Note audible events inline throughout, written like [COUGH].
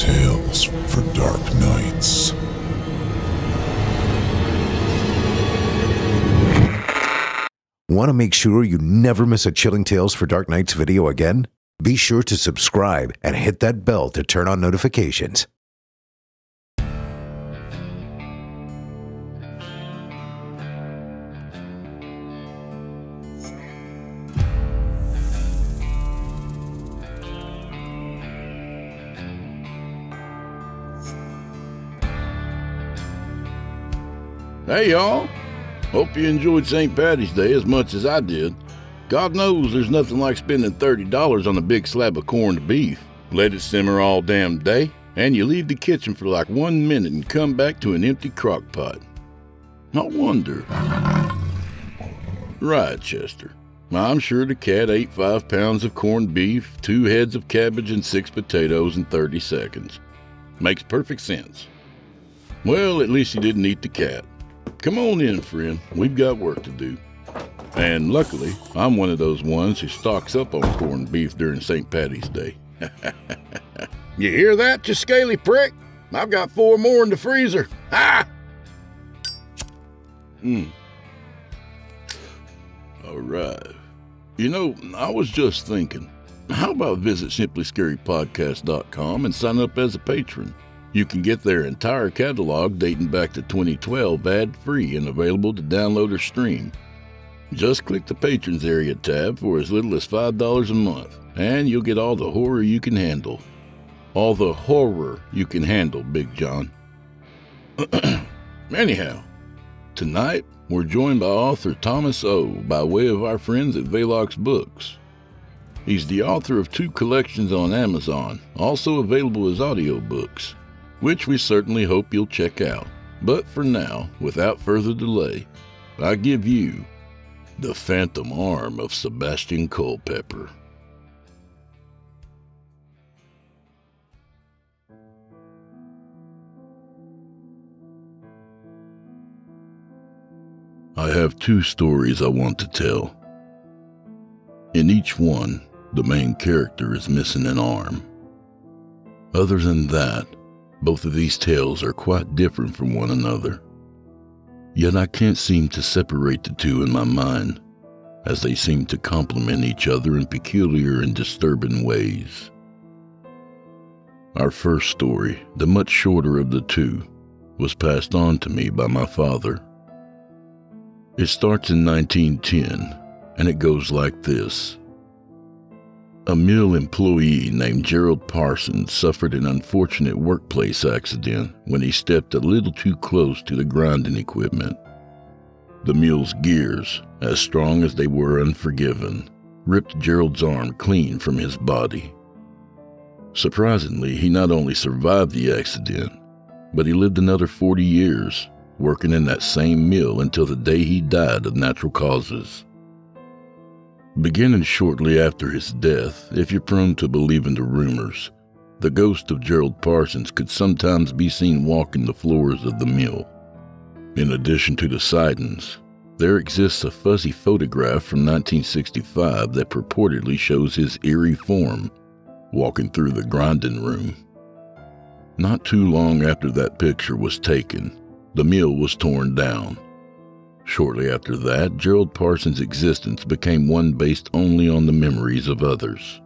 Tales for Dark Nights. Want to make sure you never miss a Chilling Tales for Dark Nights video again? Be sure to subscribe and hit that bell to turn on notifications. Hey, y'all. Hope you enjoyed St. Patty's Day as much as I did. God knows there's nothing like spending $30 on a big slab of corned beef. Let it simmer all damn day, and you leave the kitchen for like one minute and come back to an empty crock pot. No wonder. Right, Chester. I'm sure the cat ate five pounds of corned beef, two heads of cabbage, and six potatoes in 30 seconds. Makes perfect sense. Well, at least he didn't eat the cat. Come on in, friend. We've got work to do. And luckily, I'm one of those ones who stocks up on corned beef during St. Patty's Day. [LAUGHS] you hear that, you scaly prick? I've got four more in the freezer. Ha! Hmm. All right. You know, I was just thinking, how about visit simplyscarypodcast.com and sign up as a patron? You can get their entire catalog dating back to 2012 ad free and available to download or stream. Just click the Patrons Area tab for as little as $5 a month, and you'll get all the horror you can handle. All the horror you can handle, Big John. [CLEARS THROAT] Anyhow, tonight we're joined by author Thomas O. by way of our friends at Velox Books. He's the author of two collections on Amazon, also available as audiobooks which we certainly hope you'll check out. But for now, without further delay, I give you The Phantom Arm of Sebastian Culpepper. I have two stories I want to tell. In each one, the main character is missing an arm. Other than that, both of these tales are quite different from one another. Yet I can't seem to separate the two in my mind, as they seem to complement each other in peculiar and disturbing ways. Our first story, the much shorter of the two, was passed on to me by my father. It starts in 1910, and it goes like this. A mill employee named Gerald Parsons suffered an unfortunate workplace accident when he stepped a little too close to the grinding equipment. The mill's gears, as strong as they were unforgiving, ripped Gerald's arm clean from his body. Surprisingly, he not only survived the accident, but he lived another 40 years, working in that same mill until the day he died of natural causes. Beginning shortly after his death, if you're prone to believing the rumors, the ghost of Gerald Parsons could sometimes be seen walking the floors of the mill. In addition to the sightings, there exists a fuzzy photograph from 1965 that purportedly shows his eerie form walking through the grinding room. Not too long after that picture was taken, the mill was torn down Shortly after that, Gerald Parsons' existence became one based only on the memories of others,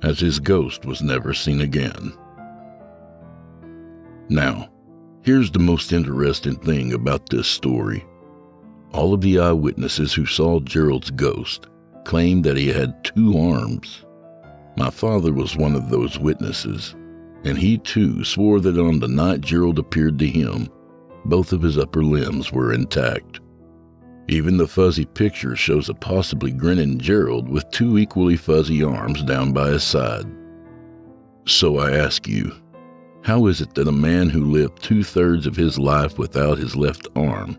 as his ghost was never seen again. Now, here's the most interesting thing about this story. All of the eyewitnesses who saw Gerald's ghost claimed that he had two arms. My father was one of those witnesses, and he too swore that on the night Gerald appeared to him, both of his upper limbs were intact. Even the fuzzy picture shows a possibly grinning Gerald with two equally fuzzy arms down by his side. So I ask you, how is it that a man who lived two thirds of his life without his left arm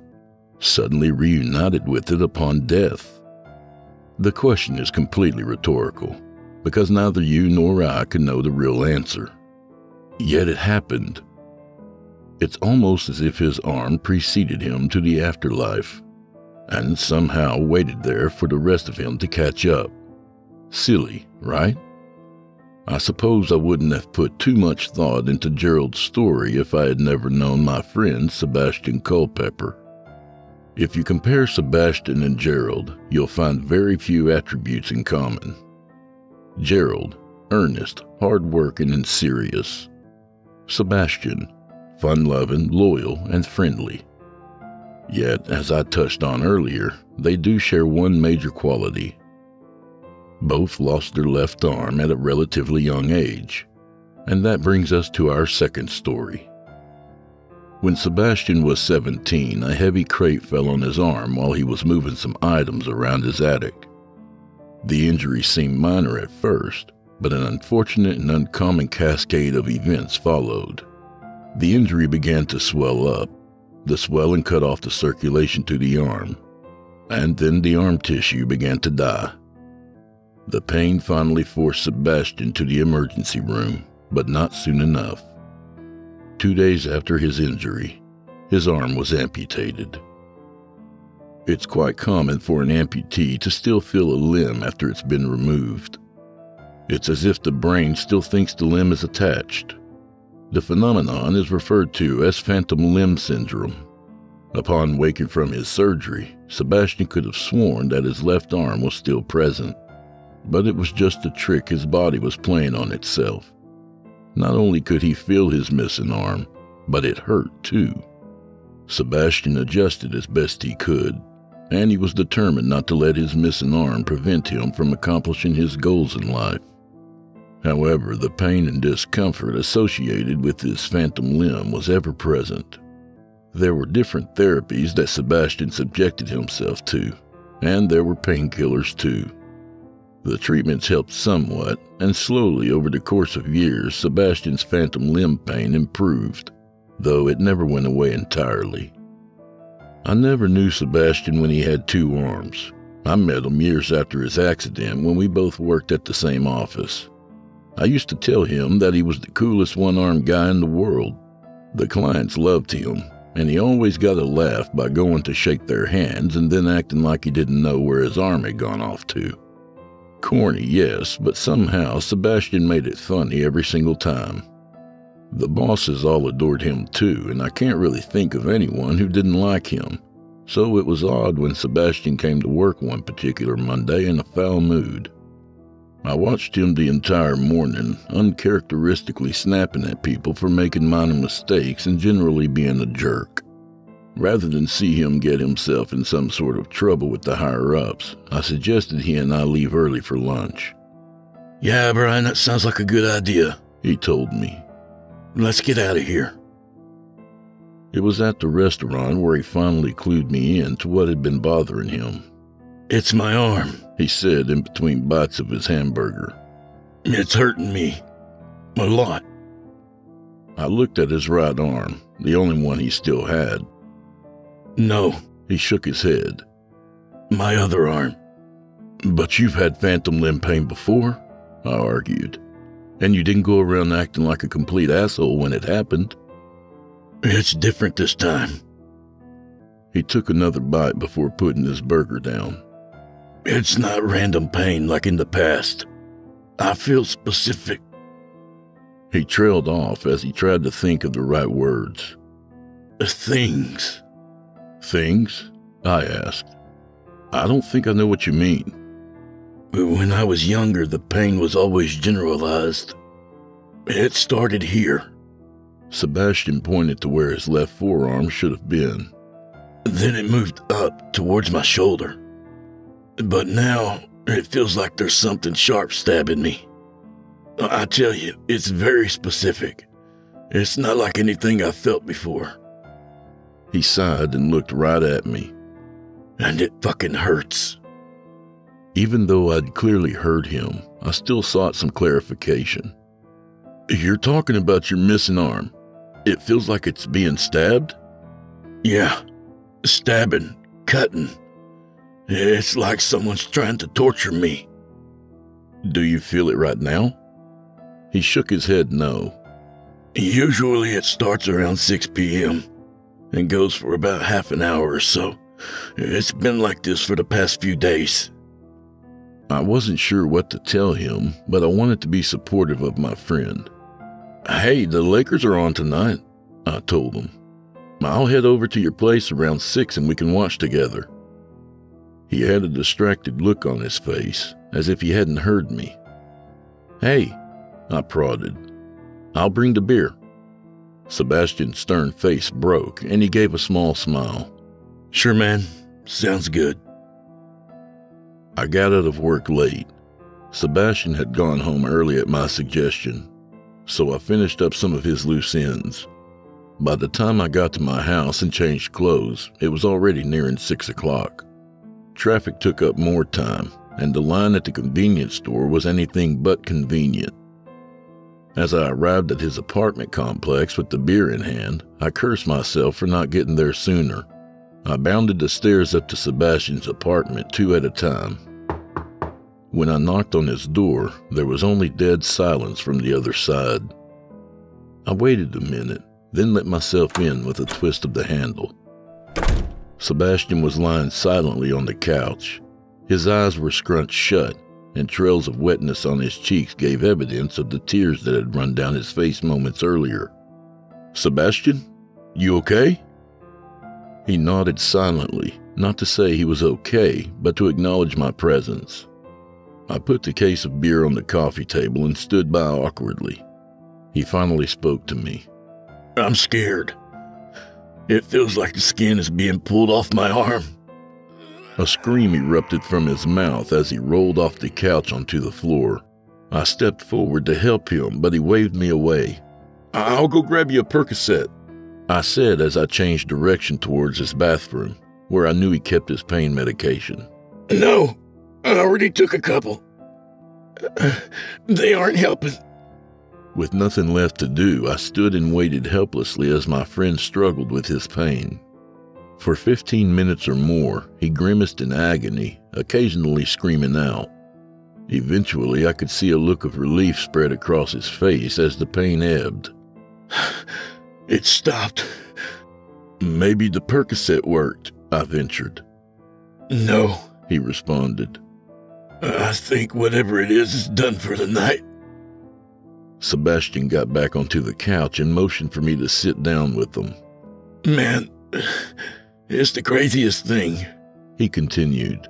suddenly reunited with it upon death? The question is completely rhetorical, because neither you nor I can know the real answer. Yet it happened. It's almost as if his arm preceded him to the afterlife and somehow waited there for the rest of him to catch up. Silly, right? I suppose I wouldn't have put too much thought into Gerald's story if I had never known my friend Sebastian Culpepper. If you compare Sebastian and Gerald, you'll find very few attributes in common. Gerald, earnest, hard-working, and serious. Sebastian, fun-loving, loyal, and friendly. Yet, as I touched on earlier, they do share one major quality both lost their left arm at a relatively young age. And that brings us to our second story. When Sebastian was 17, a heavy crate fell on his arm while he was moving some items around his attic. The injury seemed minor at first, but an unfortunate and uncommon cascade of events followed. The injury began to swell up. The swelling cut off the circulation to the arm, and then the arm tissue began to die. The pain finally forced Sebastian to the emergency room, but not soon enough. Two days after his injury, his arm was amputated. It's quite common for an amputee to still feel a limb after it's been removed. It's as if the brain still thinks the limb is attached. The phenomenon is referred to as phantom limb syndrome. Upon waking from his surgery, Sebastian could have sworn that his left arm was still present but it was just a trick his body was playing on itself. Not only could he feel his missing arm, but it hurt too. Sebastian adjusted as best he could, and he was determined not to let his missing arm prevent him from accomplishing his goals in life. However, the pain and discomfort associated with his phantom limb was ever present. There were different therapies that Sebastian subjected himself to, and there were painkillers too. The treatments helped somewhat, and slowly over the course of years, Sebastian's phantom limb pain improved, though it never went away entirely. I never knew Sebastian when he had two arms. I met him years after his accident when we both worked at the same office. I used to tell him that he was the coolest one armed guy in the world. The clients loved him, and he always got a laugh by going to shake their hands and then acting like he didn't know where his arm had gone off to. Corny, yes, but somehow Sebastian made it funny every single time. The bosses all adored him too, and I can't really think of anyone who didn't like him. So it was odd when Sebastian came to work one particular Monday in a foul mood. I watched him the entire morning, uncharacteristically snapping at people for making minor mistakes and generally being a jerk. Rather than see him get himself in some sort of trouble with the higher ups, I suggested he and I leave early for lunch. Yeah, Brian, that sounds like a good idea, he told me. Let's get out of here. It was at the restaurant where he finally clued me in to what had been bothering him. It's my arm, he said in between bites of his hamburger. It's hurting me. A lot. I looked at his right arm, the only one he still had, no. He shook his head. My other arm. But you've had phantom limb pain before? I argued. And you didn't go around acting like a complete asshole when it happened. It's different this time. He took another bite before putting his burger down. It's not random pain like in the past. I feel specific. He trailed off as he tried to think of the right words. Uh, things. Things? I asked. I don't think I know what you mean. When I was younger, the pain was always generalized. It started here. Sebastian pointed to where his left forearm should have been. Then it moved up towards my shoulder. But now it feels like there's something sharp stabbing me. I tell you, it's very specific. It's not like anything I've felt before. He sighed and looked right at me. And it fucking hurts. Even though I'd clearly heard him, I still sought some clarification. You're talking about your missing arm. It feels like it's being stabbed? Yeah, stabbing, cutting. It's like someone's trying to torture me. Do you feel it right now? He shook his head no. Usually it starts around 6 p.m and goes for about half an hour or so. It's been like this for the past few days. I wasn't sure what to tell him, but I wanted to be supportive of my friend. Hey, the Lakers are on tonight, I told him. I'll head over to your place around 6 and we can watch together. He had a distracted look on his face, as if he hadn't heard me. Hey, I prodded. I'll bring the beer. Sebastian's stern face broke, and he gave a small smile. Sure, man. Sounds good. I got out of work late. Sebastian had gone home early at my suggestion, so I finished up some of his loose ends. By the time I got to my house and changed clothes, it was already nearing six o'clock. Traffic took up more time, and the line at the convenience store was anything but convenient. As I arrived at his apartment complex with the beer in hand, I cursed myself for not getting there sooner. I bounded the stairs up to Sebastian's apartment two at a time. When I knocked on his door, there was only dead silence from the other side. I waited a minute, then let myself in with a twist of the handle. Sebastian was lying silently on the couch. His eyes were scrunched shut, and trails of wetness on his cheeks gave evidence of the tears that had run down his face moments earlier. Sebastian, you okay? He nodded silently, not to say he was okay, but to acknowledge my presence. I put the case of beer on the coffee table and stood by awkwardly. He finally spoke to me. I'm scared. It feels like the skin is being pulled off my arm. A scream erupted from his mouth as he rolled off the couch onto the floor. I stepped forward to help him, but he waved me away. I'll go grab you a Percocet, I said as I changed direction towards his bathroom, where I knew he kept his pain medication. No, I already took a couple. They aren't helping. With nothing left to do, I stood and waited helplessly as my friend struggled with his pain. For 15 minutes or more, he grimaced in agony, occasionally screaming out. Eventually, I could see a look of relief spread across his face as the pain ebbed. [SIGHS] It stopped. Maybe the Percocet worked, I ventured. No, he responded. I think whatever it is is done for the night. Sebastian got back onto the couch and motioned for me to sit down with him. Man, it's the craziest thing, he continued.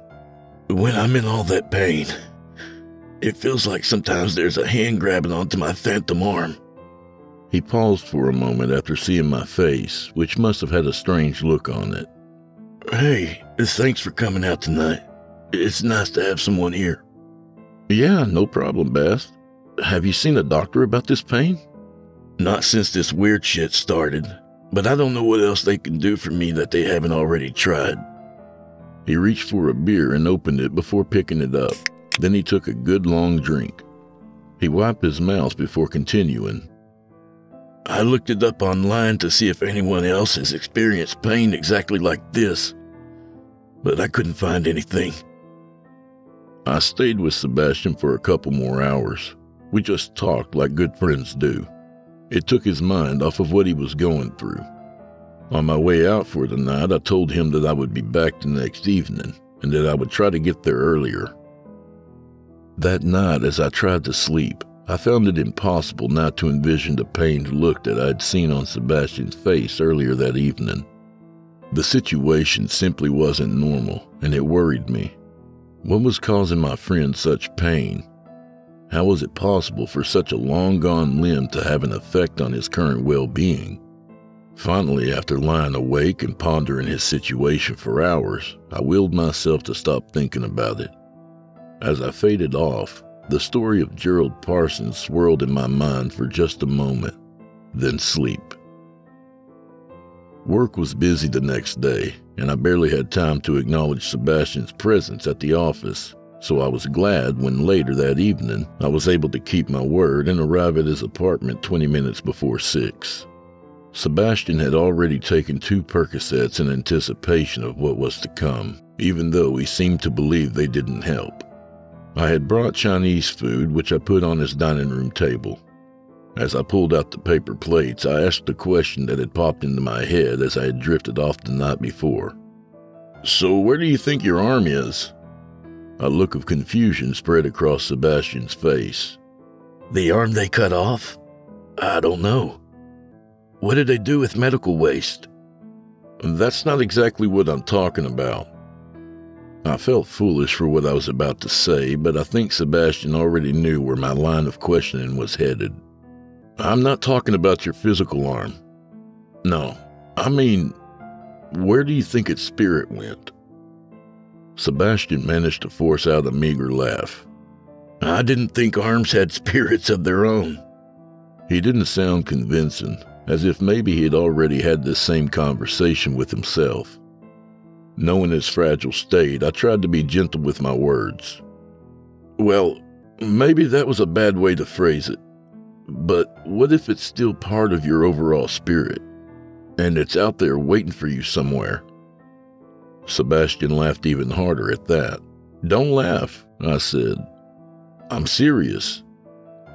When I'm in all that pain, it feels like sometimes there's a hand grabbing onto my phantom arm. He paused for a moment after seeing my face, which must have had a strange look on it. Hey, thanks for coming out tonight. It's nice to have someone here. Yeah, no problem, Beth. Have you seen a doctor about this pain? Not since this weird shit started, but I don't know what else they can do for me that they haven't already tried. He reached for a beer and opened it before picking it up. Then he took a good long drink. He wiped his mouth before continuing. I looked it up online to see if anyone else has experienced pain exactly like this, but I couldn't find anything. I stayed with Sebastian for a couple more hours. We just talked like good friends do. It took his mind off of what he was going through. On my way out for the night, I told him that I would be back the next evening and that I would try to get there earlier. That night, as I tried to sleep, I found it impossible not to envision the pained look that I'd seen on Sebastian's face earlier that evening. The situation simply wasn't normal, and it worried me. What was causing my friend such pain, how was it possible for such a long gone limb to have an effect on his current well being? Finally, after lying awake and pondering his situation for hours, I willed myself to stop thinking about it. As I faded off, the story of Gerald Parsons swirled in my mind for just a moment, then sleep. Work was busy the next day, and I barely had time to acknowledge Sebastian's presence at the office so I was glad when later that evening I was able to keep my word and arrive at his apartment 20 minutes before 6. Sebastian had already taken two Percocets in anticipation of what was to come, even though he seemed to believe they didn't help. I had brought Chinese food, which I put on his dining room table. As I pulled out the paper plates, I asked a question that had popped into my head as I had drifted off the night before. So, where do you think your arm is? A look of confusion spread across Sebastian's face. The arm they cut off? I don't know. What did they do with medical waste? That's not exactly what I'm talking about. I felt foolish for what I was about to say, but I think Sebastian already knew where my line of questioning was headed. I'm not talking about your physical arm. No, I mean, where do you think its spirit went? Sebastian managed to force out a meager laugh. I didn't think arms had spirits of their own. He didn't sound convincing, as if maybe he had already had this same conversation with himself. Knowing his fragile state, I tried to be gentle with my words. Well, maybe that was a bad way to phrase it. But what if it's still part of your overall spirit? And it's out there waiting for you somewhere? Sebastian laughed even harder at that. Don't laugh, I said. I'm serious.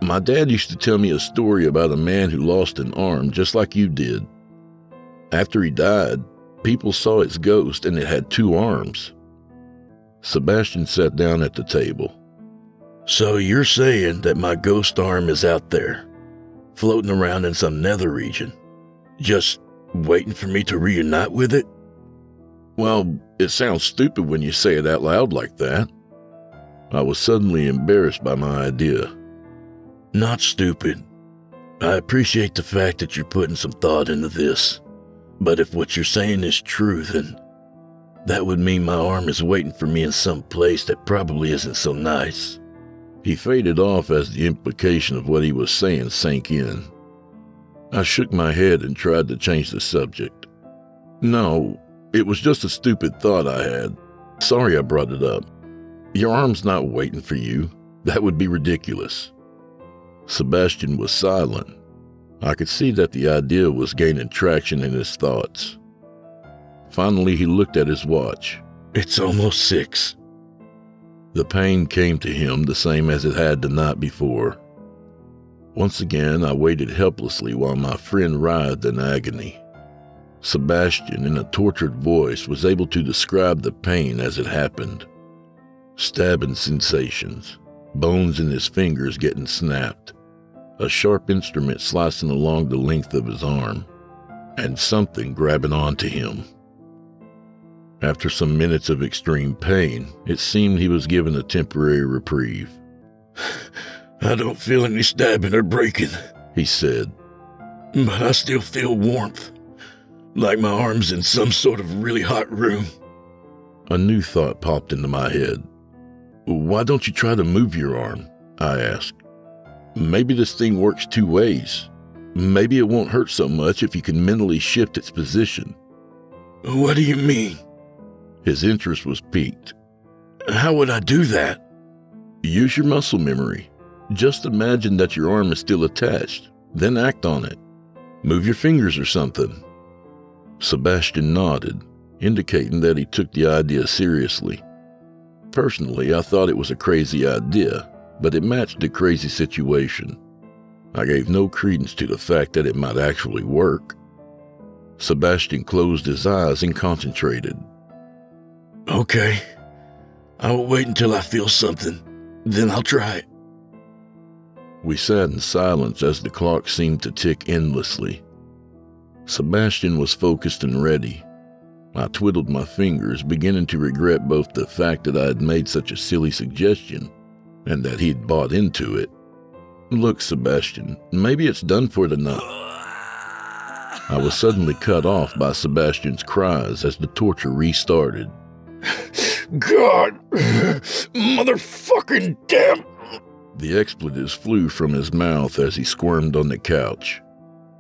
My dad used to tell me a story about a man who lost an arm just like you did. After he died, people saw its ghost and it had two arms. Sebastian sat down at the table. So you're saying that my ghost arm is out there, floating around in some nether region, just waiting for me to reunite with it? Well, it sounds stupid when you say it out loud like that. I was suddenly embarrassed by my idea. Not stupid. I appreciate the fact that you're putting some thought into this. But if what you're saying is true, then that would mean my arm is waiting for me in some place that probably isn't so nice. He faded off as the implication of what he was saying sank in. I shook my head and tried to change the subject. No, it was just a stupid thought I had. Sorry I brought it up. Your arm's not waiting for you. That would be ridiculous. Sebastian was silent. I could see that the idea was gaining traction in his thoughts. Finally, he looked at his watch. It's almost six. The pain came to him the same as it had the night before. Once again, I waited helplessly while my friend writhed in agony. Sebastian, in a tortured voice, was able to describe the pain as it happened. Stabbing sensations, bones in his fingers getting snapped, a sharp instrument slicing along the length of his arm, and something grabbing onto him. After some minutes of extreme pain, it seemed he was given a temporary reprieve. [SIGHS] I don't feel any stabbing or breaking, he said. But I still feel warmth, like my arm's in some sort of really hot room. A new thought popped into my head. Why don't you try to move your arm? I asked. Maybe this thing works two ways. Maybe it won't hurt so much if you can mentally shift its position. What do you mean? His interest was piqued. How would I do that? Use your muscle memory. Just imagine that your arm is still attached, then act on it. Move your fingers or something. Sebastian nodded, indicating that he took the idea seriously. Personally, I thought it was a crazy idea, but it matched the crazy situation. I gave no credence to the fact that it might actually work. Sebastian closed his eyes and concentrated. Okay. I will wait until I feel something. Then I'll try it. We sat in silence as the clock seemed to tick endlessly. Sebastian was focused and ready. I twiddled my fingers, beginning to regret both the fact that I had made such a silly suggestion and that he'd bought into it. Look, Sebastian, maybe it's done for tonight. I was suddenly cut off by Sebastian's cries as the torture restarted. God! Motherfucking damn! The expletives flew from his mouth as he squirmed on the couch.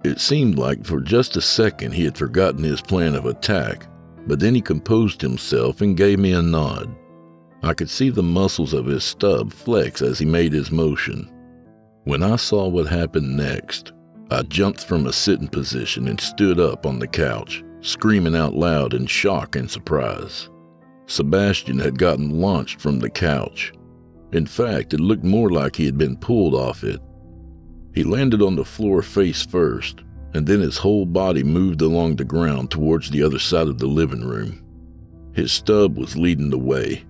It seemed like for just a second he had forgotten his plan of attack, but then he composed himself and gave me a nod. I could see the muscles of his stub flex as he made his motion. When I saw what happened next, I jumped from a sitting position and stood up on the couch, screaming out loud in shock and surprise. Sebastian had gotten launched from the couch. In fact, it looked more like he had been pulled off it. He landed on the floor face first, and then his whole body moved along the ground towards the other side of the living room. His stub was leading the way.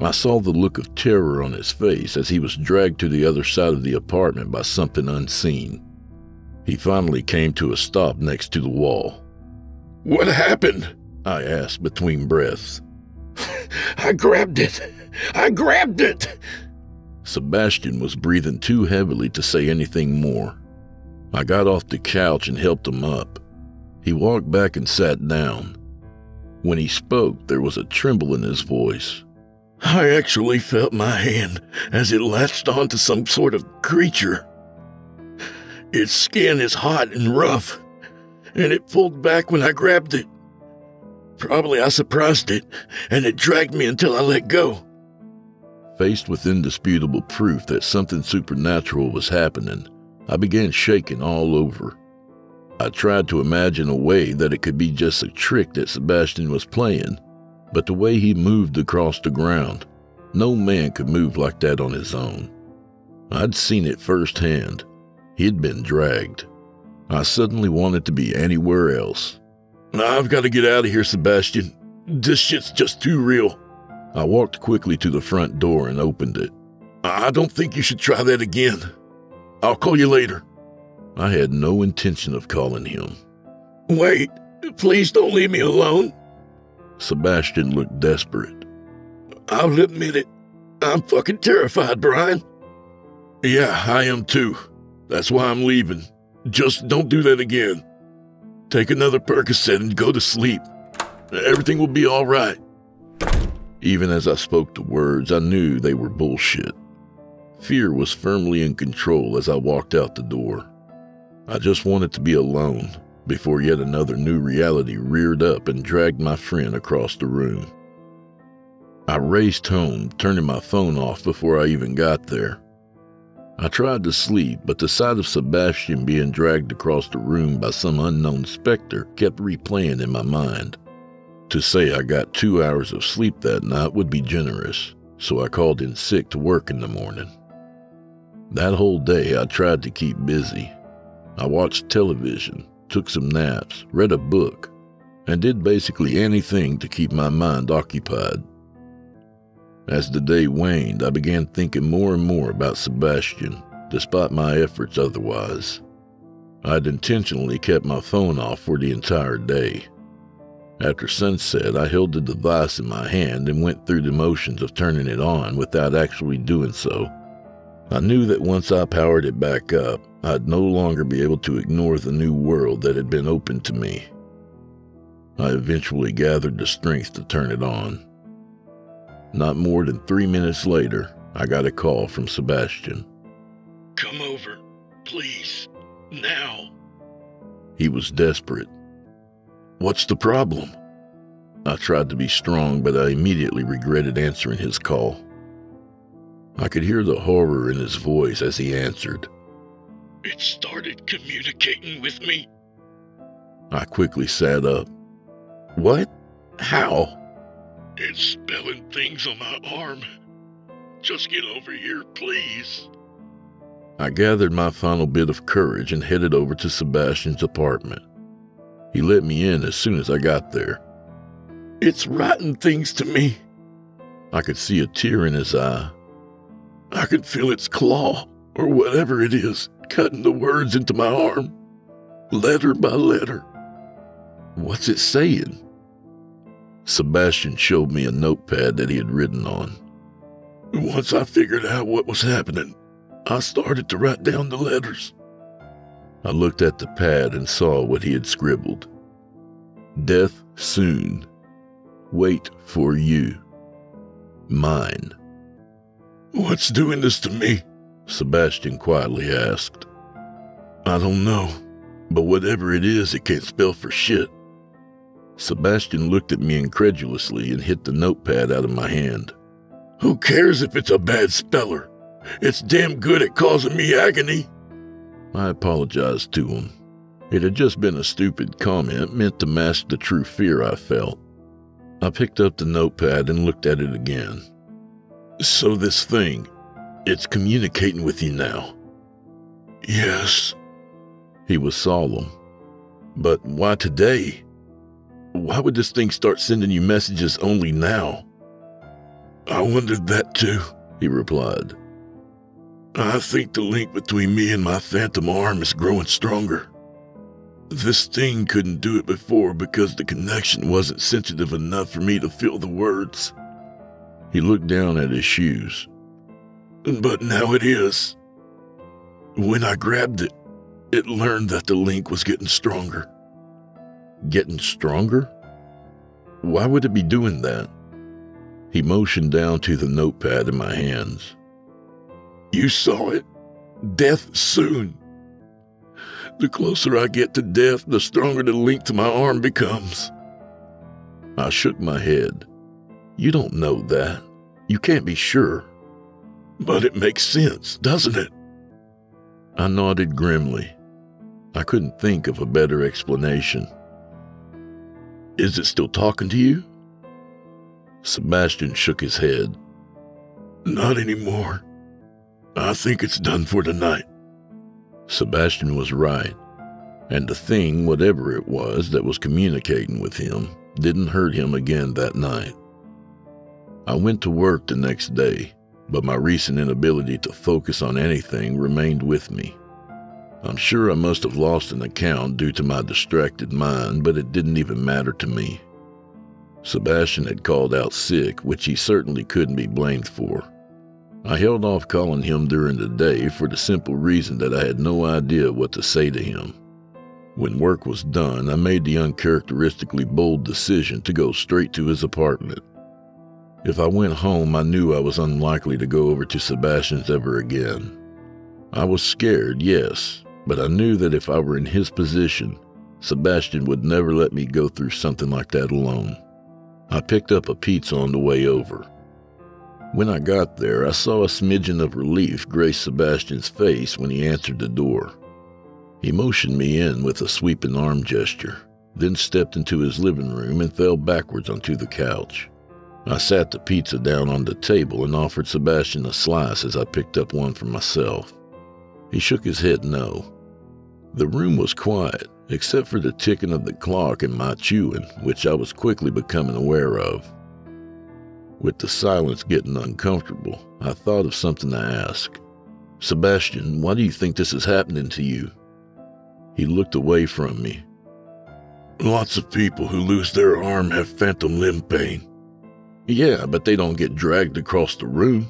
I saw the look of terror on his face as he was dragged to the other side of the apartment by something unseen. He finally came to a stop next to the wall. What happened? I asked between breaths. [LAUGHS] I grabbed it. I grabbed it. Sebastian was breathing too heavily to say anything more. I got off the couch and helped him up. He walked back and sat down. When he spoke, there was a tremble in his voice. I actually felt my hand as it latched onto some sort of creature. Its skin is hot and rough, and it pulled back when I grabbed it. Probably I surprised it, and it dragged me until I let go. Faced with indisputable proof that something supernatural was happening, I began shaking all over. I tried to imagine a way that it could be just a trick that Sebastian was playing, but the way he moved across the ground, no man could move like that on his own. I'd seen it firsthand. He'd been dragged. I suddenly wanted to be anywhere else. I've got to get out of here, Sebastian. This shit's just too real. I walked quickly to the front door and opened it. I don't think you should try that again. I'll call you later. I had no intention of calling him. Wait, please don't leave me alone. Sebastian looked desperate. I'll admit it. I'm fucking terrified, Brian. Yeah, I am too. That's why I'm leaving. Just don't do that again. Take another Percocet and go to sleep. Everything will be all right. Even as I spoke the words, I knew they were bullshit. Fear was firmly in control as I walked out the door. I just wanted to be alone before yet another new reality reared up and dragged my friend across the room. I raced home, turning my phone off before I even got there. I tried to sleep, but the sight of Sebastian being dragged across the room by some unknown specter kept replaying in my mind. To say I got two hours of sleep that night would be generous, so I called in sick to work in the morning. That whole day I tried to keep busy. I watched television, took some naps, read a book, and did basically anything to keep my mind occupied. As the day waned, I began thinking more and more about Sebastian, despite my efforts otherwise. I'd intentionally kept my phone off for the entire day. After sunset, I held the device in my hand and went through the motions of turning it on without actually doing so. I knew that once I powered it back up, I'd no longer be able to ignore the new world that had been opened to me. I eventually gathered the strength to turn it on. Not more than three minutes later, I got a call from Sebastian. Come over, please, now. He was desperate. What's the problem? I tried to be strong, but I immediately regretted answering his call. I could hear the horror in his voice as he answered. It started communicating with me. I quickly sat up. What? How? It's spelling things on my arm. Just get over here, please. I gathered my final bit of courage and headed over to Sebastian's apartment. He let me in as soon as I got there. It's writing things to me. I could see a tear in his eye. I could feel its claw, or whatever it is, cutting the words into my arm, letter by letter. What's it saying? Sebastian showed me a notepad that he had written on. Once I figured out what was happening, I started to write down the letters. I looked at the pad and saw what he had scribbled. Death soon. Wait for you. Mine. What's doing this to me? Sebastian quietly asked. I don't know, but whatever it is, it can't spell for shit. Sebastian looked at me incredulously and hit the notepad out of my hand. Who cares if it's a bad speller? It's damn good at causing me agony. I apologized to him. It had just been a stupid comment meant to mask the true fear I felt. I picked up the notepad and looked at it again. So this thing, it's communicating with you now. Yes. He was solemn. But why today? Why would this thing start sending you messages only now? I wondered that too, he replied. I think the link between me and my phantom arm is growing stronger. This thing couldn't do it before because the connection wasn't sensitive enough for me to feel the words. He looked down at his shoes. But now it is. When I grabbed it, it learned that the link was getting stronger. Getting stronger? Why would it be doing that? He motioned down to the notepad in my hands. You saw it. Death soon. The closer I get to death, the stronger the link to my arm becomes. I shook my head. You don't know that. You can't be sure. But it makes sense, doesn't it? I nodded grimly. I couldn't think of a better explanation. Is it still talking to you? Sebastian shook his head. Not anymore. I think it's done for tonight. Sebastian was right. And the thing, whatever it was that was communicating with him, didn't hurt him again that night. I went to work the next day, but my recent inability to focus on anything remained with me. I'm sure I must have lost an account due to my distracted mind, but it didn't even matter to me. Sebastian had called out sick, which he certainly couldn't be blamed for. I held off calling him during the day for the simple reason that I had no idea what to say to him. When work was done, I made the uncharacteristically bold decision to go straight to his apartment. If I went home, I knew I was unlikely to go over to Sebastian's ever again. I was scared, yes, but I knew that if I were in his position, Sebastian would never let me go through something like that alone. I picked up a pizza on the way over. When I got there, I saw a smidgen of relief grace Sebastian's face when he answered the door. He motioned me in with a sweeping arm gesture, then stepped into his living room and fell backwards onto the couch. I sat the pizza down on the table and offered Sebastian a slice as I picked up one for myself. He shook his head no. The room was quiet, except for the ticking of the clock and my chewing, which I was quickly becoming aware of. With the silence getting uncomfortable, I thought of something to ask. Sebastian, why do you think this is happening to you? He looked away from me. Lots of people who lose their arm have phantom limb pain. Yeah, but they don't get dragged across the room.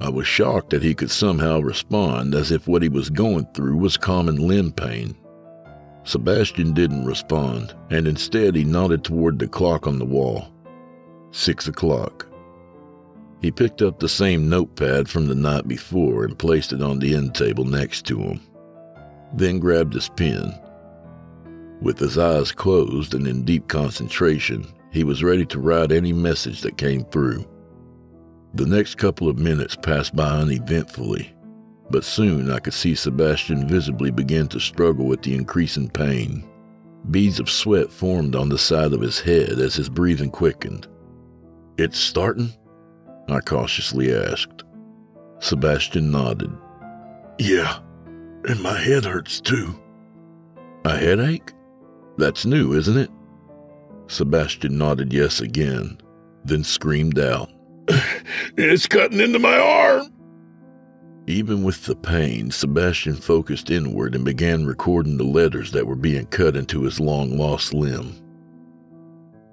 I was shocked that he could somehow respond as if what he was going through was common limb pain. Sebastian didn't respond, and instead he nodded toward the clock on the wall. Six o'clock. He picked up the same notepad from the night before and placed it on the end table next to him. Then grabbed his pen. With his eyes closed and in deep concentration, he was ready to write any message that came through. The next couple of minutes passed by uneventfully, but soon I could see Sebastian visibly begin to struggle with the increasing pain. Beads of sweat formed on the side of his head as his breathing quickened. It's starting? I cautiously asked. Sebastian nodded. Yeah, and my head hurts too. A headache? That's new, isn't it? Sebastian nodded yes again, then screamed out. [LAUGHS] it's cutting into my arm! Even with the pain, Sebastian focused inward and began recording the letters that were being cut into his long lost limb.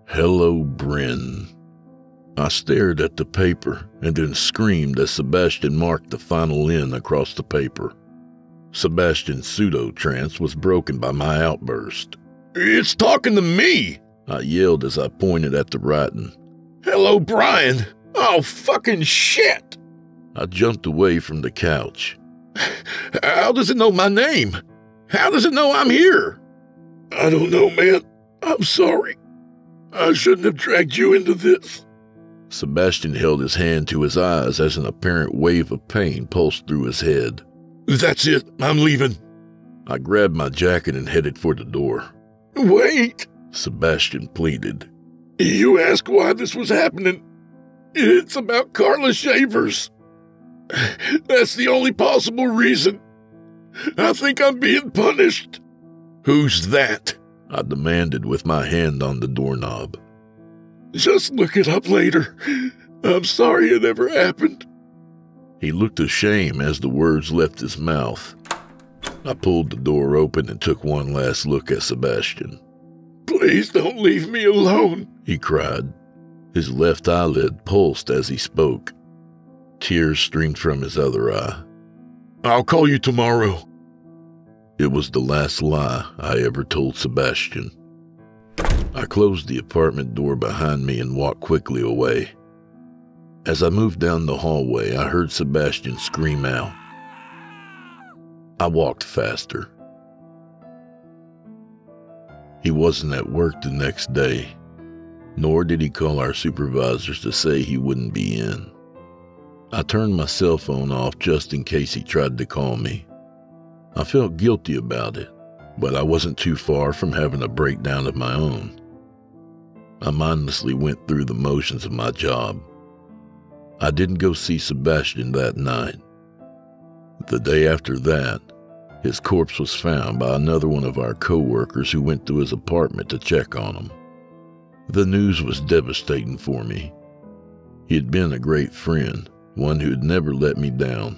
Hello, Bryn. I stared at the paper and then screamed as Sebastian marked the final N across the paper. Sebastian's pseudo trance was broken by my outburst. It's talking to me! I yelled as I pointed at the writing. Hello, Brian! Oh, fucking shit! I jumped away from the couch. [LAUGHS] How does it know my name? How does it know I'm here? I don't know, man. I'm sorry. I shouldn't have dragged you into this. Sebastian held his hand to his eyes as an apparent wave of pain pulsed through his head. That's it. I'm leaving. I grabbed my jacket and headed for the door. Wait, Sebastian pleaded. You ask why this was happening. It's about Carla Shavers. That's the only possible reason. I think I'm being punished. Who's that? I demanded with my hand on the doorknob. Just look it up later. I'm sorry it ever happened. He looked ashamed as the words left his mouth. I pulled the door open and took one last look at Sebastian. Please don't leave me alone, he cried. His left eyelid pulsed as he spoke. Tears streamed from his other eye. I'll call you tomorrow. It was the last lie I ever told Sebastian. I closed the apartment door behind me and walked quickly away. As I moved down the hallway, I heard Sebastian scream out. I walked faster. He wasn't at work the next day, nor did he call our supervisors to say he wouldn't be in. I turned my cell phone off just in case he tried to call me. I felt guilty about it, but I wasn't too far from having a breakdown of my own. I mindlessly went through the motions of my job. I didn't go see Sebastian that night. The day after that, his corpse was found by another one of our co-workers who went to his apartment to check on him. The news was devastating for me. He had been a great friend, one who had never let me down.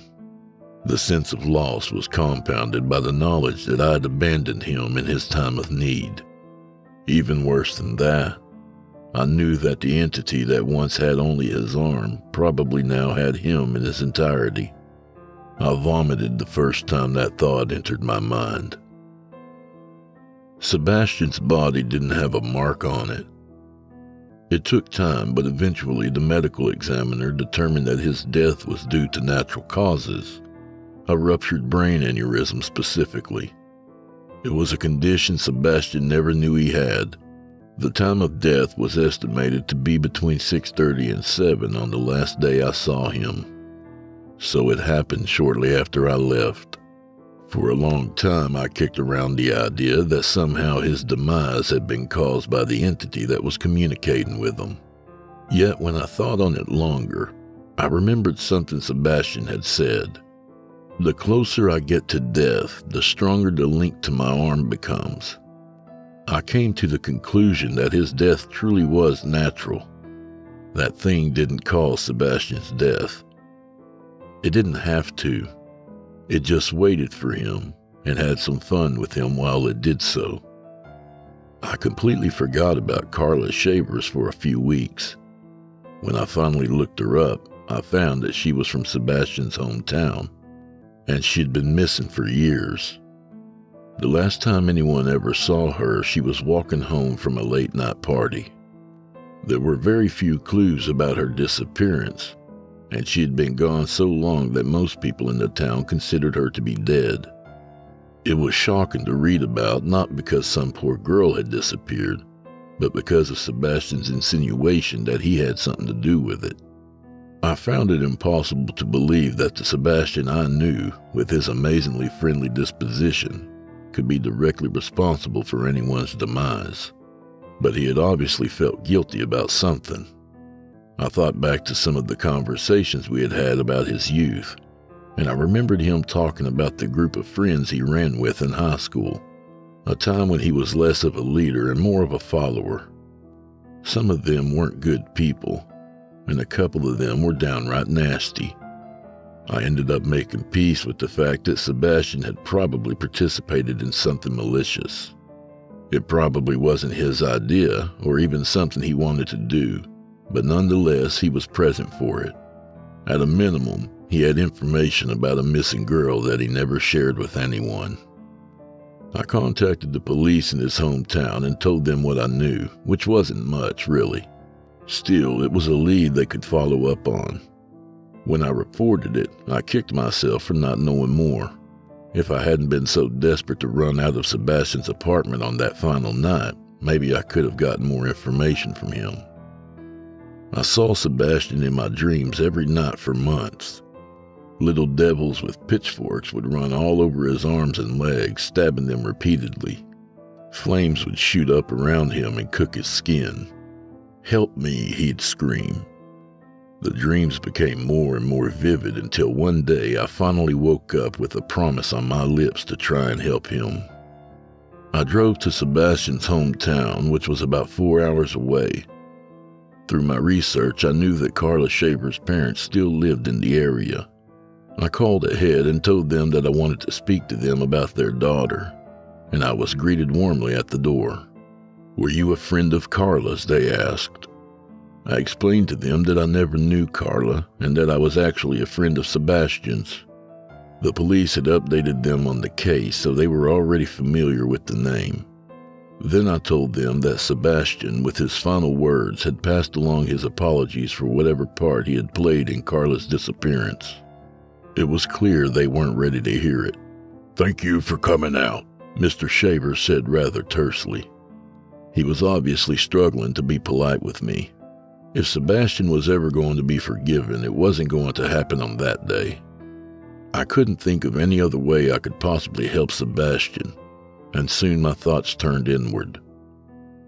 The sense of loss was compounded by the knowledge that I had abandoned him in his time of need. Even worse than that, I knew that the entity that once had only his arm probably now had him in his entirety. I vomited the first time that thought entered my mind. Sebastian's body didn't have a mark on it. It took time, but eventually the medical examiner determined that his death was due to natural causes, a ruptured brain aneurysm specifically. It was a condition Sebastian never knew he had, the time of death was estimated to be between 6:30 and 7 on the last day I saw him. So it happened shortly after I left. For a long time I kicked around the idea that somehow his demise had been caused by the entity that was communicating with him. Yet when I thought on it longer, I remembered something Sebastian had said. The closer I get to death, the stronger the link to my arm becomes. I came to the conclusion that his death truly was natural. That thing didn't cause Sebastian's death. It didn't have to. It just waited for him and had some fun with him while it did so. I completely forgot about Carla Shavers for a few weeks. When I finally looked her up, I found that she was from Sebastian's hometown, and she'd been missing for years. The last time anyone ever saw her, she was walking home from a late night party. There were very few clues about her disappearance, and she had been gone so long that most people in the town considered her to be dead. It was shocking to read about not because some poor girl had disappeared, but because of Sebastian's insinuation that he had something to do with it. I found it impossible to believe that the Sebastian I knew, with his amazingly friendly disposition, could be directly responsible for anyone's demise, but he had obviously felt guilty about something. I thought back to some of the conversations we had had about his youth, and I remembered him talking about the group of friends he ran with in high school, a time when he was less of a leader and more of a follower. Some of them weren't good people, and a couple of them were downright nasty. I ended up making peace with the fact that Sebastian had probably participated in something malicious. It probably wasn't his idea or even something he wanted to do, but nonetheless, he was present for it. At a minimum, he had information about a missing girl that he never shared with anyone. I contacted the police in his hometown and told them what I knew, which wasn't much, really. Still, it was a lead they could follow up on, when I reported it, I kicked myself for not knowing more. If I hadn't been so desperate to run out of Sebastian's apartment on that final night, maybe I could have gotten more information from him. I saw Sebastian in my dreams every night for months. Little devils with pitchforks would run all over his arms and legs, stabbing them repeatedly. Flames would shoot up around him and cook his skin. Help me, he'd scream. The dreams became more and more vivid until one day I finally woke up with a promise on my lips to try and help him. I drove to Sebastian's hometown, which was about four hours away. Through my research, I knew that Carla Shaver's parents still lived in the area. I called ahead and told them that I wanted to speak to them about their daughter, and I was greeted warmly at the door. Were you a friend of Carla's? They asked. I explained to them that I never knew Carla and that I was actually a friend of Sebastian's. The police had updated them on the case, so they were already familiar with the name. Then I told them that Sebastian, with his final words, had passed along his apologies for whatever part he had played in Carla's disappearance. It was clear they weren't ready to hear it. Thank you for coming out, Mr. Shaver said rather tersely. He was obviously struggling to be polite with me. If Sebastian was ever going to be forgiven, it wasn't going to happen on that day. I couldn't think of any other way I could possibly help Sebastian, and soon my thoughts turned inward.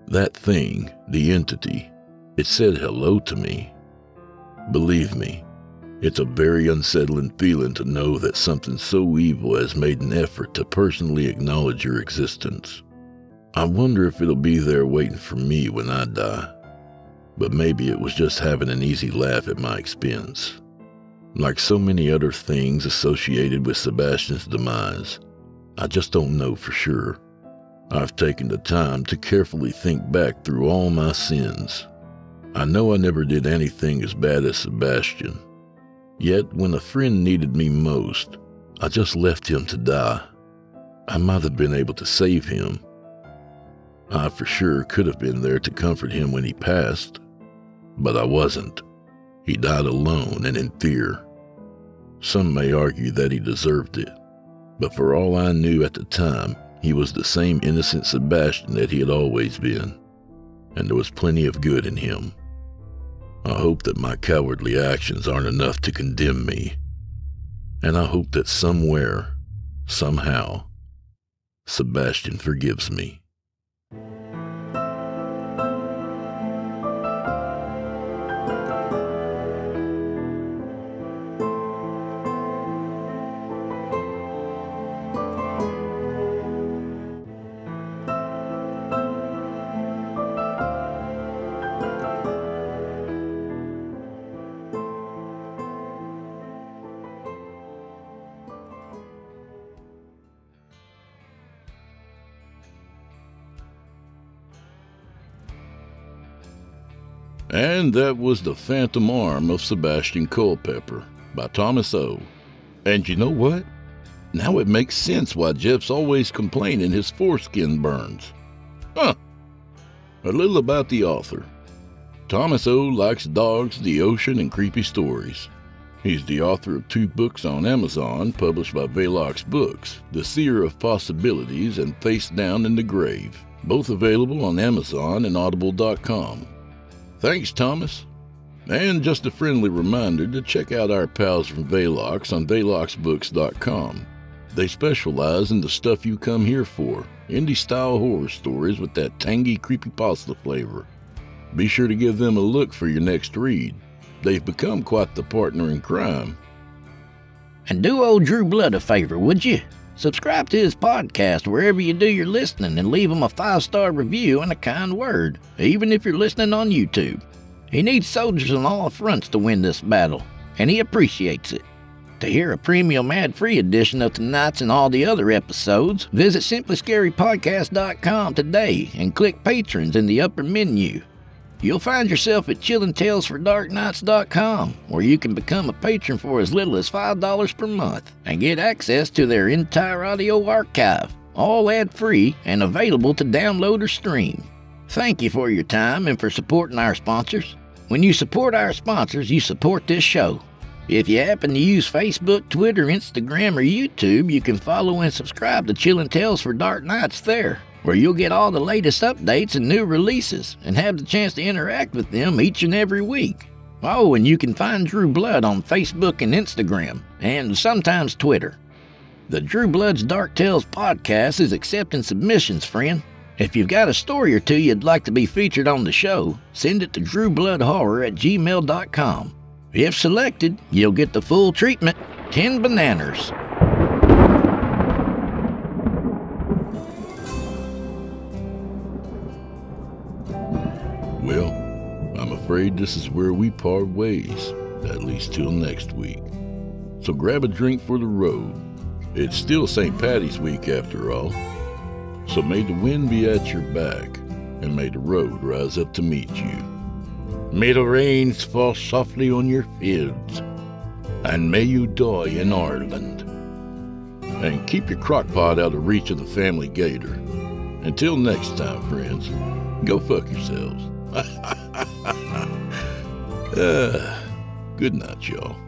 That thing, the entity, it said hello to me. Believe me, it's a very unsettling feeling to know that something so evil has made an effort to personally acknowledge your existence. I wonder if it'll be there waiting for me when I die. But maybe it was just having an easy laugh at my expense. Like so many other things associated with Sebastian's demise, I just don't know for sure. I've taken the time to carefully think back through all my sins. I know I never did anything as bad as Sebastian. Yet, when a friend needed me most, I just left him to die. I might have been able to save him. I for sure could have been there to comfort him when he passed, but I wasn't. He died alone and in fear. Some may argue that he deserved it, but for all I knew at the time, he was the same innocent Sebastian that he had always been, and there was plenty of good in him. I hope that my cowardly actions aren't enough to condemn me, and I hope that somewhere, somehow, Sebastian forgives me. And that was The Phantom Arm of Sebastian Culpepper by Thomas O. And you know what? Now it makes sense why Geoff's always complaining his foreskin burns. Huh. A little about the author. Thomas O likes dogs, the ocean, and creepy stories. He's the author of two books on Amazon published by Velox Books The Seer of Possibilities and Face Down in the Grave, both available on Amazon and Audible.com. Thanks, Thomas. And just a friendly reminder to check out our pals from Velox on VeloxBooks.com. They specialize in the stuff you come here for indie style horror stories with that tangy creepypasta flavor. Be sure to give them a look for your next read. They've become quite the partner in crime. And do old Drew Blood a favor, would you? Subscribe to his podcast wherever you do your listening and leave him a five star review and a kind word, even if you're listening on YouTube. He needs soldiers on all fronts to win this battle, and he appreciates it. To hear a premium ad free edition of tonight's and all the other episodes, visit simplyscarypodcast.com today and click Patrons in the upper menu. You'll find yourself at chillingtalesfordarknights.com, where you can become a patron for as little as $5 per month and get access to their entire audio archive, all ad free and available to download or stream. Thank you for your time and for supporting our sponsors. When you support our sponsors, you support this show. If you happen to use Facebook, Twitter, Instagram, or YouTube, you can follow and subscribe to Chillin' Tales for Dark Nights there where you'll get all the latest updates and new releases and have the chance to interact with them each and every week. Oh, and you can find Drew Blood on Facebook and Instagram, and sometimes Twitter. The Drew Blood's Dark Tales podcast is accepting submissions, friend. If you've got a story or two you'd like to be featured on the show, send it to drewbloodhorror at gmail.com. If selected, you'll get the full treatment 10 bananas. Afraid this is where we part ways, at least till next week. So grab a drink for the road. It's still St. Patty's week after all. So may the wind be at your back, and may the road rise up to meet you. May the rains fall softly on your fields, and may you die in Ireland. And keep your crockpot out of reach of the family gator. Until next time, friends, go fuck yourselves. [LAUGHS] uh, good night, y'all.